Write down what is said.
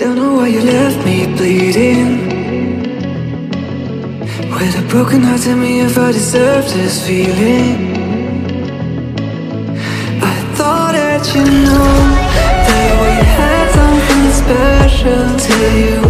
Don't know why you left me bleeding. With a broken heart, tell me if I deserve this feeling. I thought that you know that we had something special till you